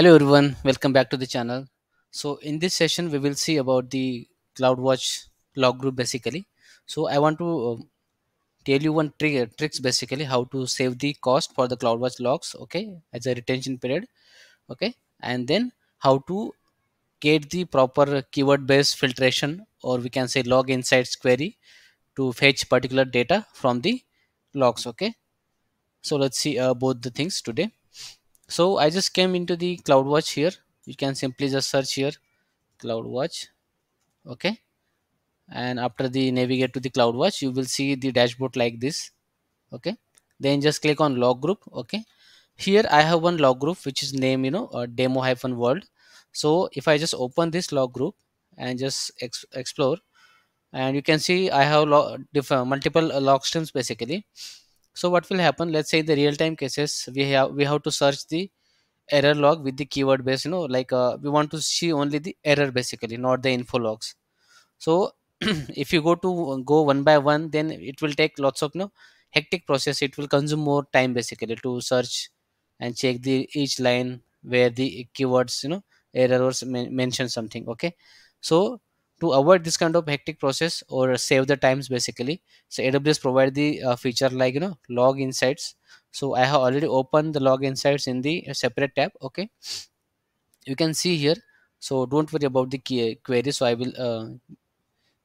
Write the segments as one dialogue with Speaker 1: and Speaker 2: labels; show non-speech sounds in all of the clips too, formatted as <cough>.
Speaker 1: Hello everyone, welcome back to the channel. So in this session we will see about the CloudWatch log group basically. So I want to uh, tell you one trick tricks basically how to save the cost for the CloudWatch logs okay as a retention period okay and then how to get the proper keyword based filtration or we can say log insights query to fetch particular data from the logs okay so let's see uh, both the things today so i just came into the cloudwatch here. You can simply just search here cloudwatch okay? And after the navigate to the cloudwatch you will see the dashboard like this okay? Then just click on log group okay? Here i have one log group which is name you know uh, demo hyphen world so if i just open this log group and just ex explore and you can see i have multiple uh, log streams basically so what will happen? Let's say in the real time cases we have we have to search the error log with the keyword base you know like uh, we want to see only the error basically not the info logs. So <clears throat> if you go to go one by one then it will take lots of you know hectic process. It will consume more time basically to search and check the each line where the keywords you know errors men- mention something okay? So to avoid this kind of hectic process or save the times basically. So aws provide the uh, feature like you know log insights. So i have already opened the log insights in the separate tab okay? You can see here. So don't worry about the key query. So i will uh,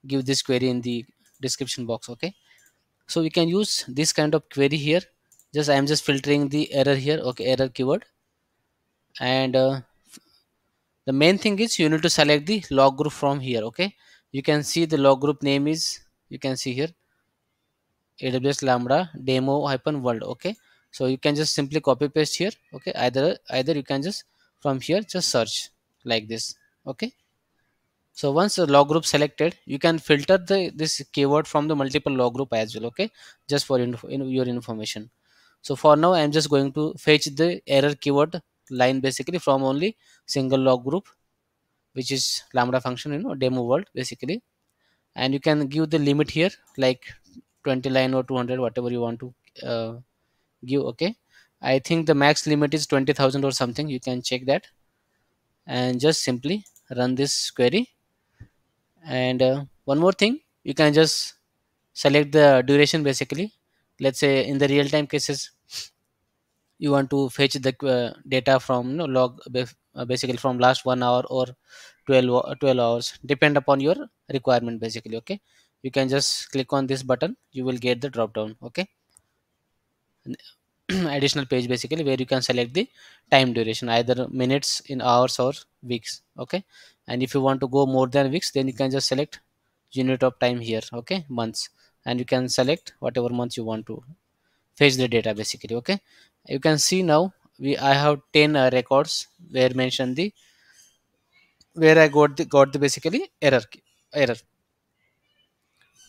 Speaker 1: give this query in the description box okay? So we can use this kind of query here. Just i am just filtering the error here okay error keyword. And uh, the main thing is you need to select the log group from here okay? You can see the log group name is you can see here aws lambda demo hyphen world okay? So you can just simply copy paste here okay? Either either you can just from here just search like this okay? So once the log group selected you can filter the this keyword from the multiple log group as well okay? Just for info, in your information. So for now i'm just going to fetch the error keyword line basically from only single log group which is lambda function you know demo world basically. And you can give the limit here like 20 line or 200 whatever you want to uh, give okay? I think the max limit is 20000 or something. You can check that. And just simply run this query. And uh, one more thing you can just select the duration basically. Let's say in the real time cases you want to fetch the uh, data from you know, log uh, basically from last one hour or 12, 12 hours. Depend upon your requirement basically okay? You can just click on this button you will get the drop down okay? <clears throat> Additional page basically where you can select the time duration either minutes in hours or weeks okay? And if you want to go more than weeks then you can just select unit of time here okay? Months. And you can select whatever month you want to fetch the data basically okay you can see now we i have 10 uh, records where mentioned the where i got the got the basically error error.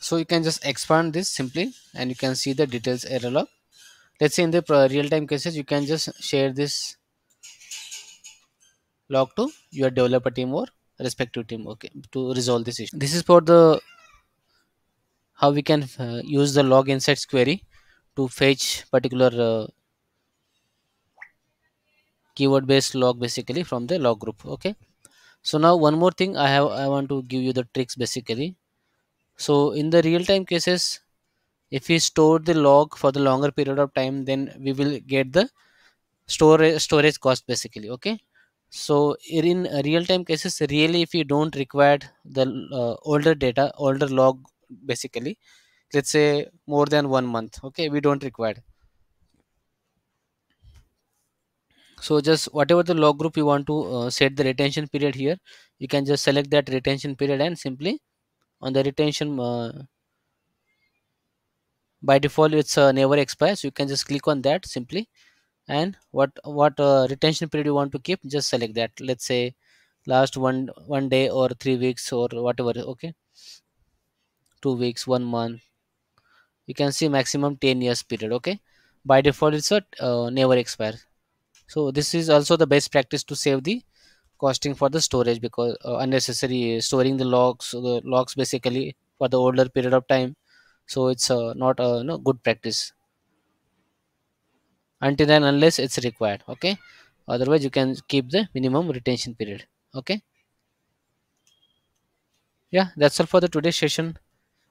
Speaker 1: So you can just expand this simply and you can see the details error log. Let's say in the real time cases you can just share this log to your developer team or respective team okay to resolve this issue. This is for the how we can uh, use the log insights query to fetch particular uh, keyword based log basically from the log group okay? So now one more thing i have i want to give you the tricks basically. So in the real time cases if we store the log for the longer period of time then we will get the storage storage cost basically okay? So in real time cases really if you don't require the uh, older data older log basically let's say more than one month okay? We don't require so just whatever the log group you want to uh, set the retention period here you can just select that retention period and simply on the retention uh, by default it's uh, never expires. You can just click on that simply and what what uh, retention period you want to keep just select that. Let's say last one one day or three weeks or whatever okay? Two weeks one month. You can see maximum 10 years period okay? By default it's a uh, never expire so this is also the best practice to save the costing for the storage because uh, unnecessary storing the logs the logs basically for the older period of time. So it's uh, not a no, good practice. Until and unless it's required okay? Otherwise you can keep the minimum retention period okay? Yeah that's all for the today's session.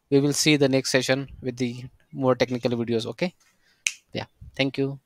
Speaker 1: We will see the next session with the more technical videos okay? Yeah thank you